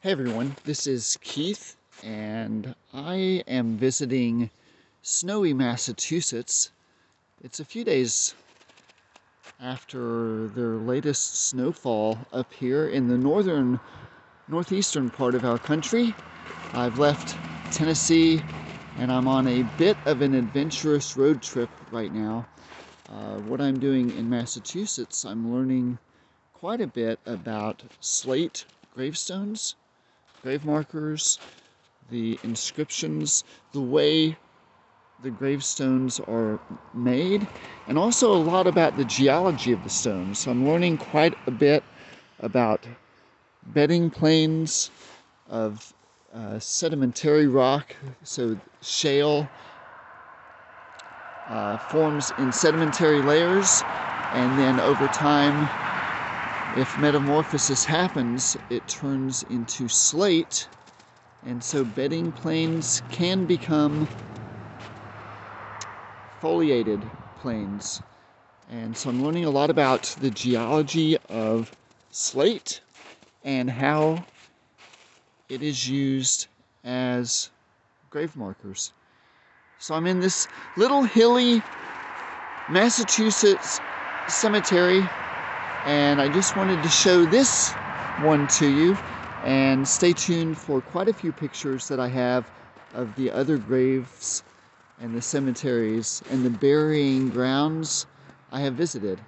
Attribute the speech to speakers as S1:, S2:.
S1: Hey everyone, this is Keith, and I am visiting snowy Massachusetts. It's a few days after their latest snowfall up here in the northern, northeastern part of our country. I've left Tennessee and I'm on a bit of an adventurous road trip right now. Uh, what I'm doing in Massachusetts, I'm learning quite a bit about slate gravestones grave markers, the inscriptions, the way the gravestones are made, and also a lot about the geology of the stones. So I'm learning quite a bit about bedding planes of uh, sedimentary rock, so shale uh, forms in sedimentary layers, and then over time if metamorphosis happens, it turns into slate, and so bedding planes can become foliated planes. And so I'm learning a lot about the geology of slate and how it is used as grave markers. So I'm in this little hilly Massachusetts cemetery and I just wanted to show this one to you and stay tuned for quite a few pictures that I have of the other graves and the cemeteries and the burying grounds I have visited.